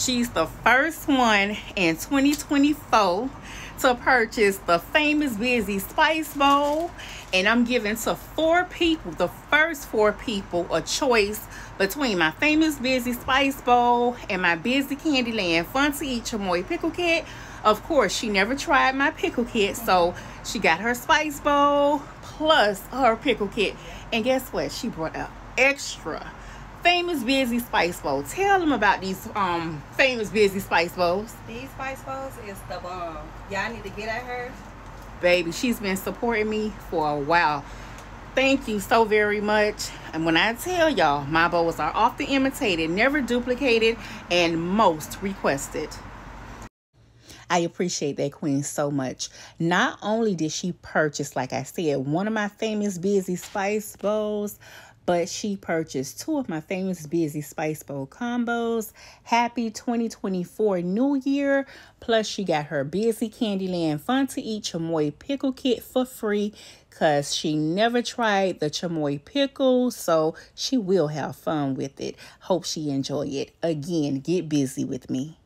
She's the first one in 2024 to purchase the famous Bizzy Spice Bowl. And I'm giving to four people, the first four people, a choice between my famous Bizzy Spice Bowl and my Bizzy Candyland Fun to Eat Chamoy Pickle Kit. Of course, she never tried my pickle kit, so she got her Spice Bowl plus her pickle kit. And guess what? She brought out extra famous bizzy spice bowl tell them about these um famous bizzy spice bowls. These spice bowls is the bomb. Y'all need to get at her. Baby she's been supporting me for a while. Thank you so very much. And when i tell y'all my bowls are often imitated never duplicated and most requested. I appreciate that queen so much. Not only did she purchase, like I said, one of my famous busy spice bowls, but she purchased two of my famous Bizzy Spice Bowl combos. Happy 2024 New Year. Plus, she got her Bizzy Candyland Fun to Eat Chamoy Pickle Kit for free because she never tried the chamoy pickle, so she will have fun with it. Hope she enjoy it. Again, get busy with me.